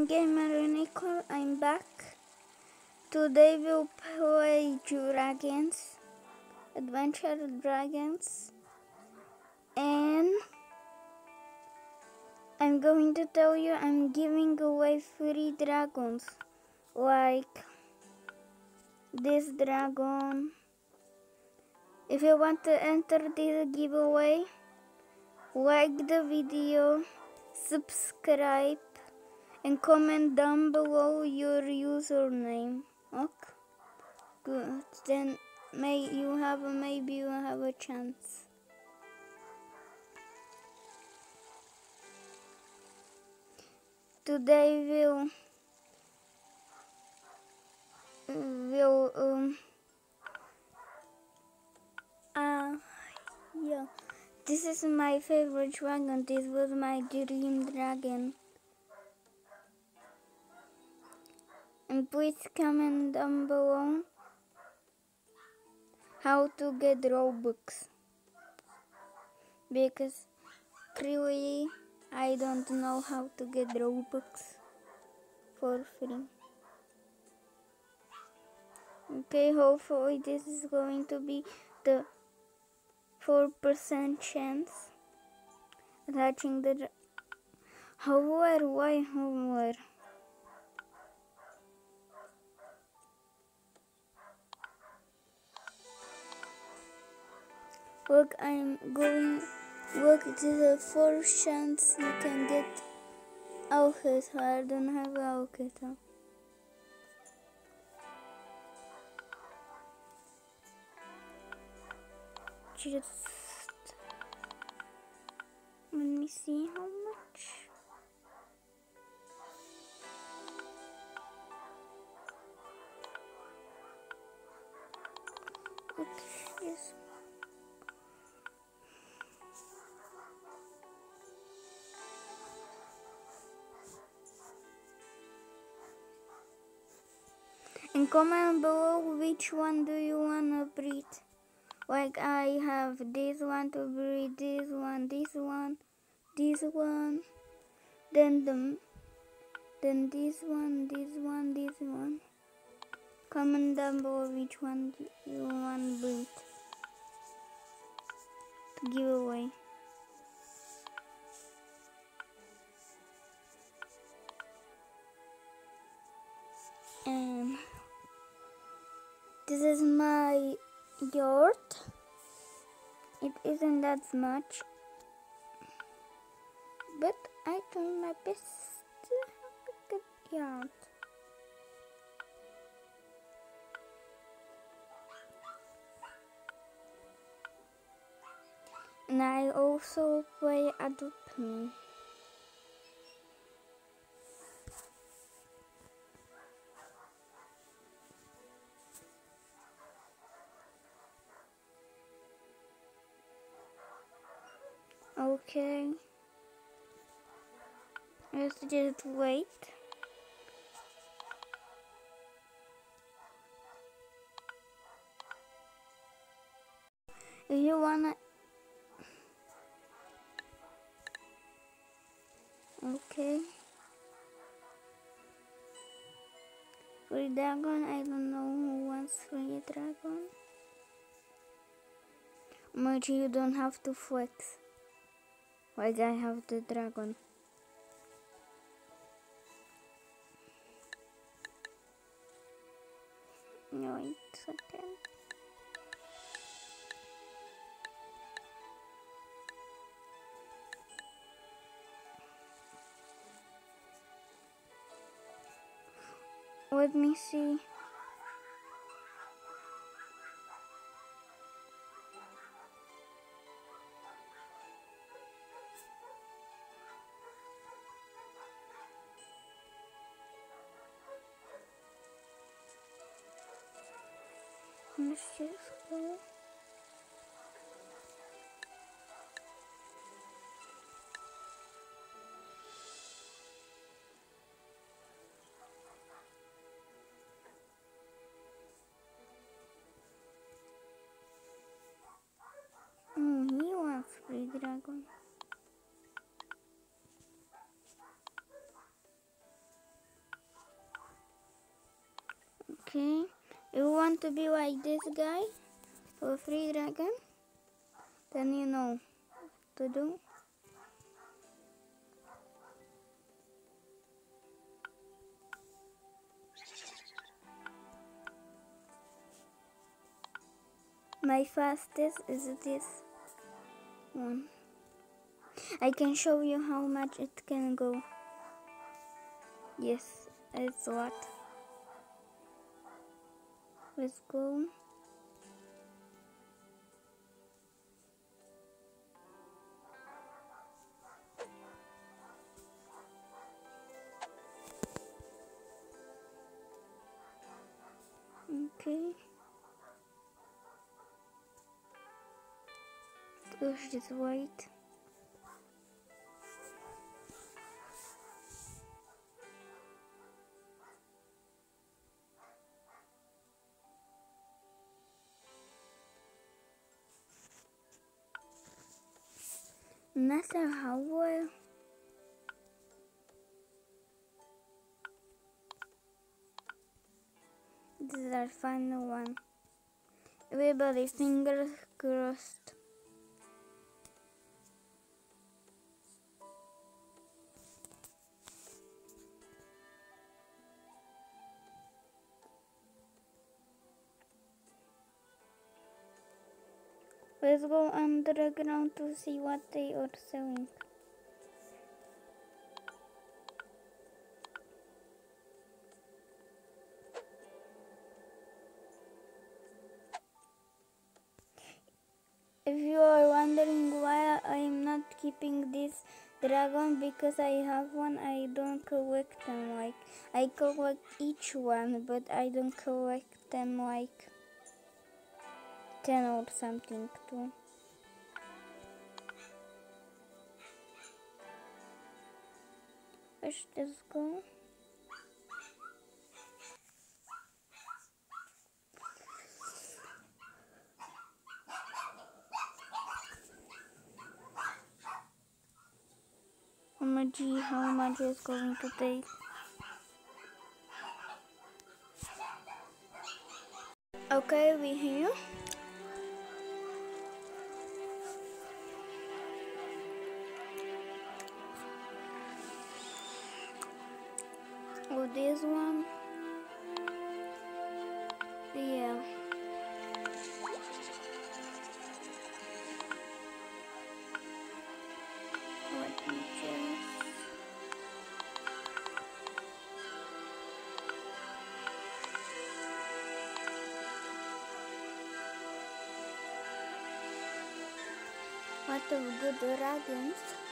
I'm Gamer I'm back. Today we'll play Dragons, Adventure Dragons, and I'm going to tell you I'm giving away free dragons, like this dragon. If you want to enter this giveaway, like the video, subscribe, and comment down below your username. Okay, good. Then may you have a, maybe you have a chance. Today we'll will um uh yeah this is my favorite dragon this was my dream dragon and please comment down below how to get robux because really I don't know how to get robux for free Okay, hopefully this is going to be the 4% chance attaching the hover, why hover? Look, I'm going, work it is a 4 chance you can get Alkita, I don't have Alkita. just let me see how comment below which one do you wanna breed like I have this one to breed this one, this one, this one, then the, then this one, this one, this one. Comment down below which one you want breed to give away. This is my yard it isn't that much but I try my best to have a good yard and I also play Adopt Me Okay. Let's just wait. If you wanna Okay. Free dragon, I don't know who wants free dragon. Much you don't have to flex. Why do I have the dragon? No, a second. Let me see. Dragon. Okay. You want to be like this guy, for free dragon, then you know to do. My fastest is this one. I can show you how much it can go. Yes, it's a lot. Let's go. Okay. Push this white. Matter how well this is our final one. Everybody fingers crossed Let's go underground to see what they are selling. If you are wondering why I am not keeping this dragon because I have one I don't collect them like I collect each one but I don't collect them like 10 or something too. Let's just go. Emoji, how much is going to take? Okay, we here. This one. Yeah. Let me just. What good dragons?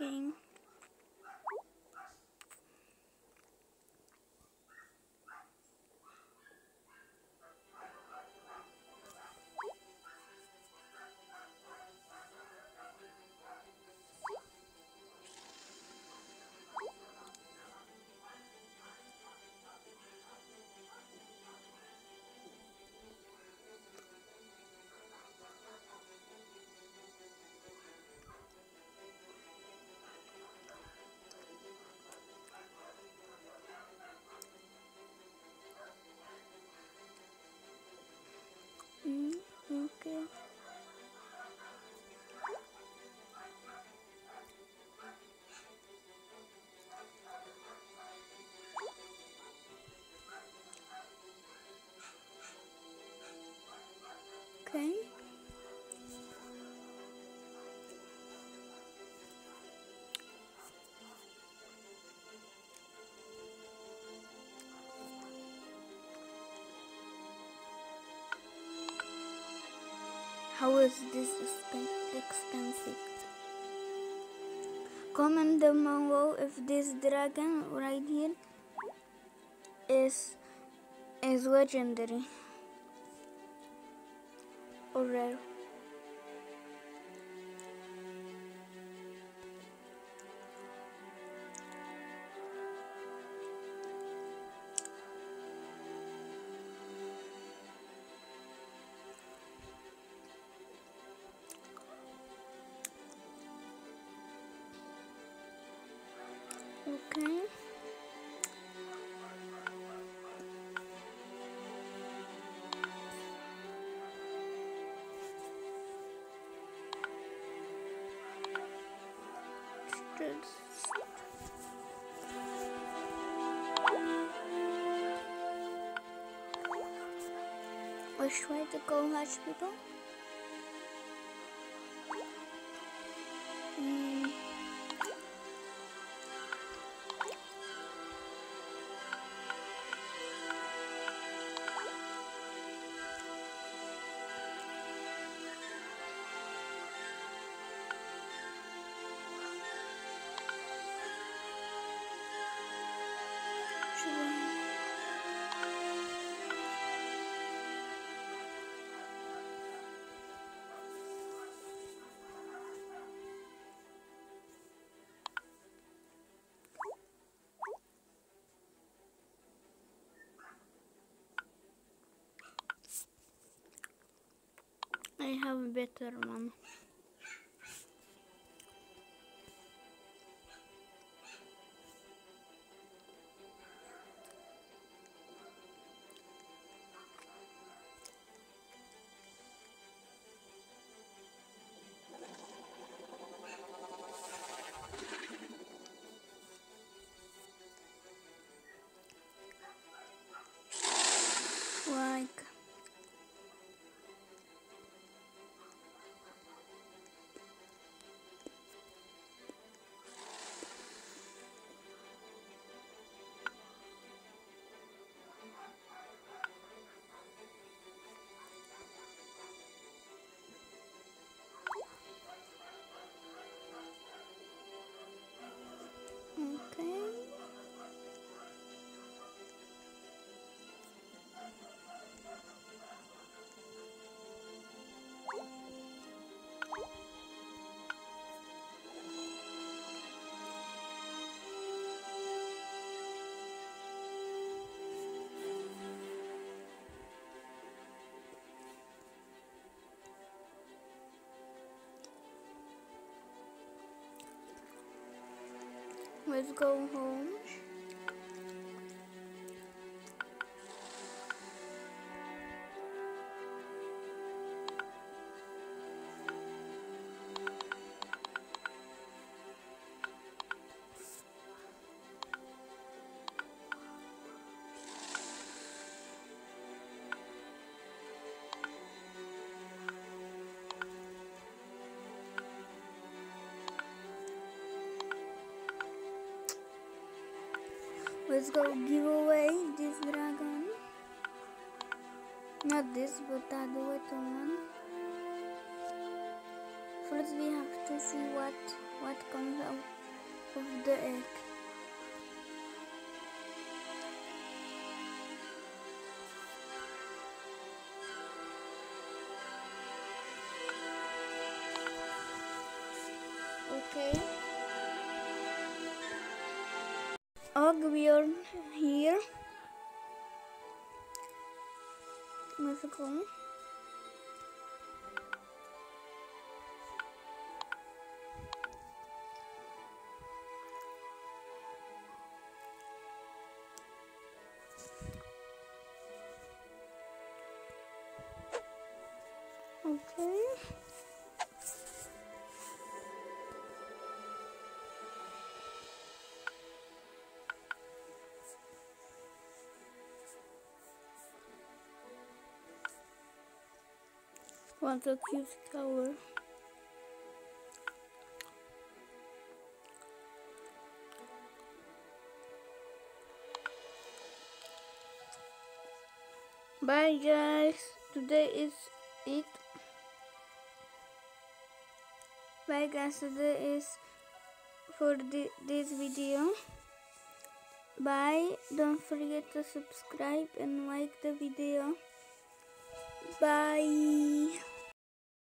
Okay. How is this expensive? Comment down below if this dragon right here is is legendary or rare. Try to go match I have a better one. Let's go home. Let's go give away this dragon. Not this, but the other one. First we have to see what what comes out of the egg. Go. Okay. Want a cute color. Bye guys. Today is it. Bye guys. Today is for the, this video. Bye. Don't forget to subscribe and like the video. Bye.